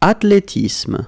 athlétisme.